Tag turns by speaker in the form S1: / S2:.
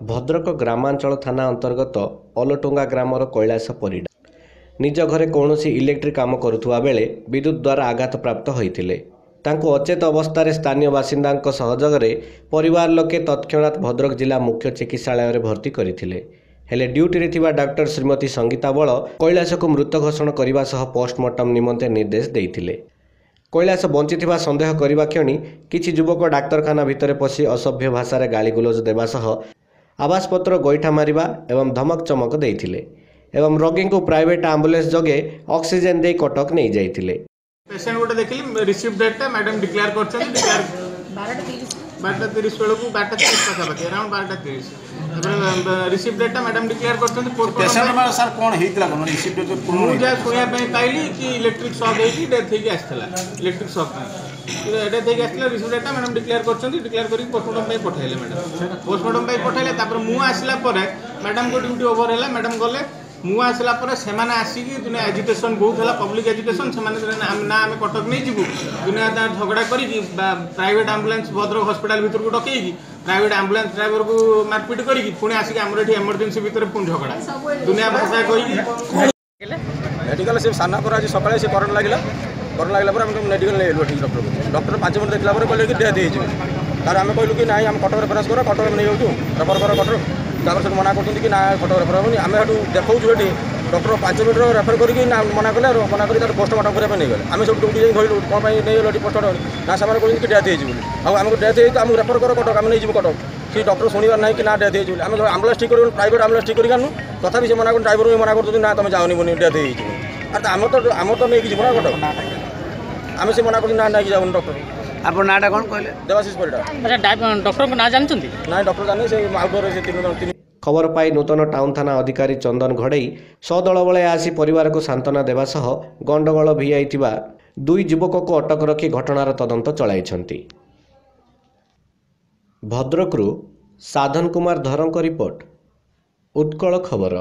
S1: ଭଦ୍ରକ ଗ୍ରାମାଞ୍ଚଳ ଥାନା ଅନ୍ତର୍ଗତ ଅଲଟୁଙ୍ଗା ଗ୍ରାମର କୈଳାସ ପରିଡ଼ା। ନିଜ ଘରେ କୌଣସି ଇଲେକ୍ଟ୍ରିକ୍ କାମ କରୁଥିବା ବେଳେ ବିଦ୍ୟୁତ୍ ଦ୍ୱାରା ଆଘାତପ୍ରାପ୍ତ ହୋଇଥିଲେ। ତାଙ୍କୁ ଅଚେତ ଅବସ୍ଥାରେ ସ୍ଥାନୀୟ ବାସିନ୍ଦାଙ୍କ ସହଯୋଗରେ ପରିବାର ଲୋକେ ତତ୍କ୍ଷଣାତ ଭଦ୍ରକ ଜିଲ୍ଲା ମୁଖ୍ୟ ଚିକିତ୍ସାଳୟରେ ଭର୍ତ୍ତି କରିଥିଲେ। ହେଲେ ଡ୍ୟୁଟିରେ ଥିବା ଡାକ୍ତର ଶ୍ରୀମତୀ ସଙ୍ଗୀତା ବଳ କୈଳାସକୁ ମୃତ ଘୋଷଣା କରିବା ସହ ପୋଷ୍ଟମର୍ଟମ ନିମନ୍ତେ ନିର୍ଦ୍ଦେଶ ଦେଇଥିଲେ। କୈଳାସ ବଞ୍ଚିଥିବା ସନ୍ଦେହ କରିବା କ୍ଷଣି କିଛି ଯୁବକ ଡାକ୍ତରଖାନା ଭିତରେ ପଶି ଅସଭ୍ୟ ଭାଷାରେ ଗାଳିଗୁଲଜ ଦେବା ସହ ଆବାସପତ୍ର ଗୋଇଠା ମାରିବା ଏବଂ ଧମକ ଚମକ ଦେଇଥିଲେ ଏବଂ ରୋଗୀଙ୍କୁ ପ୍ରାଇଭେଟ୍ ଆମ୍ବୁଲାନ୍ସ ଯୋଗେ ଅକ୍ସିଜେନ୍ ଦେଇ କଟକ ନେଇଯାଇଥିଲେ।
S2: ପେସେଣ୍ଟ ଗୋଟେ ଦେଖିଲି ରିସିଭ୍ ଡେଟ୍ଟା ମ୍ୟାଡ଼ାମ୍ ଡିକ୍ଲେୟାର କରିଛନ୍ତି ଡିକ୍ଲେୟାର
S3: ବାରଟା ତିରିଶ
S2: ବାରଟା ତିରିଶ ବେଳକୁ ବାରଟା ତିରିଶ ପାଖାପାଖି ଆରାଉଣ୍ଡ ବାରଟା ତିରିଶ। ତାପରେ ରିସିଭ୍ ଡେଟ୍ଟା ମ୍ୟାଡ଼ାମ୍ ଡିକ୍ଲେୟାର କରିଛନ୍ତି
S4: ପେସେଣ୍ଟ
S2: postmortem
S4: ମାନେ ସାର୍ କ'ଣ ହେଇଥିଲା କ'ଣ? ରିସିପ୍ଟ ଯୋଉ ପୂରଣ
S2: ମୁଁ
S4: ହେଇଥିଲା?
S2: ଯାହା ଶୁଣିବା ପାଇଁ ପାଇଲି କି ଇଲେକ୍ଟ୍ରିକ୍ ସକ୍ ହେଇକି ଡେଥ୍ ହେଇକି ଆସିଥିଲା ଇଲେକ୍ଟ୍ରିକ୍ ସକ୍ ପାଇଁ। এটা দেখি আসলে রিসিভ ডেটটা ম্যাডাম ডিক্লেয়ার করছেন ডিক্লেয়ার করি পোস্টমর্টম পাই পঠাইলে ম্যাডাম পোস্টমর্টম পাই পঠাইলে তারপরে মু আসলা পরে ম্যাডাম কো ডিউটি ওভার হলা ম্যাডাম গলে মু আসলা পরে সেমানে আসিকি দুনিয়া এজিটেশন বহুত হলা পাবলিক এজিটেশন সেমানে না আমি কটক নেই যাবু দুনিয়া তা ঝগড়া করিকি প্রাইভেট আম্বুলেন্স ভদ্রক হসপিটাল ভিতরকু ডকেইকি প্রাইভেট আম্বুলেন্স ড্রাইভর কু মারপিট করিকি পুনি আসিকি আমার এটি এমার্জেন্সি ভিতরে পুনি ঝগড়া দুনিয়া ভাষা কইকি
S4: মেডিকাল সে সান্না পরে আজ সকালে সে করোনা লাগিলা କରେଣ୍ଟ ଲାଗିଲା ପରେ ଆମେ ମେଡ଼ିକାଲ ନେଇଗଲୁ ଏଠିକି ଡକ୍ଟରକୁ ଡକ୍ଟର ପାଞ୍ଚ ମିନିଟ୍ ଦେଖିଲା ପରେ କହିଲେ କି ଡେଥ୍ ହେଇଯିବ ତାପରେ ଆମେ କହିଲୁ କି ନାଇଁ ଆମେ କଟକ ରେଫରେନ୍ସ କର କଟକ ନେଇଯାଉଛୁ ରେଫର କର କଟକ ତାପରେ ସେଠୁ ମନା କରୁଛନ୍ତି କି ନା କଟକ ରେଫର ହେବନି ଆମେ ସେଠୁ ଦେଖାଉଛୁ ଏଠି ଡକ୍ଟର ପାଞ୍ଚ ମିନିଟ୍ର ରେଫର କରିକି ନା ମନା କଲେ ଆଉ ମନା କରି ତାର ପୋଷ୍ଟମର୍ଟମ୍ କରିବା ପାଇଁ ନେଇଗଲେ ଆମେ ସେଠୁ ଡ୍ୟୁଟି ଯାଇ ଧରିଲୁ କ'ଣ ପାଇଁ ନେଇଗଲୁ ଏଠି ପୋଷ୍ଟମର୍ଟମ୍ ନା ସେମାନେ କହୁଛନ୍ତି କି ଡେଥ୍ ହେଇଛି ବୋଲି ଆଉ ଆମକୁ ଡେଥ୍ ହେଇଛି ଆମକୁ ରେଫର କର କଟକ ଆମେ ନେଇଯିବୁ କଟକ ସେ ଡକ୍ଟର ଶୁଣିବାର ନାହିଁ କି ନା ଡେଥ୍ ହେଇଛି ବୋଲି ଆମେ ଆମ୍ବୁଲାନ୍ସ ଠିକ୍ କରିବୁ ପ୍ରାଇଭେଟ୍ ଆମ୍ବୁଲାନ୍ସ ଠିକ୍ କରିକି ଆଣୁ ତଥାପି ସେ ମନା କରୁଛନ୍ତି ଡ୍ରାଇଭରକୁ ବି ମନା କରୁଛନ୍ତି ନା ତୁମେ ଯାଉନି ବୋଲି ଡେଥ୍ ହେଇଯାଇଛି ବୋଲି আর তা ଆମର ତ ଆମର ତ ନେଇକି ଯିବୁ ନା କଟକ ଆମେ ସେ ମନା କରୁଛୁ ନା ନେଇକି ଯାଉନି ଡକ୍ଟର।
S5: ଆପଣ ନାଁଟା କ'ଣ କହିଲେ?
S4: ଦେବାଶିଷ ପରିଡ଼ା।
S6: ଡକ୍ଟରଙ୍କ ନାଁ ଜାଣିଛନ୍ତି?
S4: ନାଇଁ ଡକ୍ଟର ଜାଣି ସେ ଆଉଟଡୋରରେ ସେ ତିନି
S1: ଖବର ପାଇ ନୂତନ ଟାଉନ ଥାନା ଅଧିକାରୀ ଚନ୍ଦନ ଘଡ଼େଇ ସଦଳବଳେ ଆସି ପରିବାରକୁ ସାନ୍ତ୍ୱନା ଦେବା ସହ ଗଣ୍ଡଗୋଳ ଭିଆଇଥିବା ଦୁଇ ଯୁବକକୁ ଅଟକ ରଖି ଘଟଣାର ତଦନ୍ତ ଚଳାଇଛନ୍ତି। ଭଦ୍ରକରୁ ସାଧନ କୁମାର ଧରଙ୍କ ରିପୋର୍ଟ ଉତ୍କଳ ଖବର।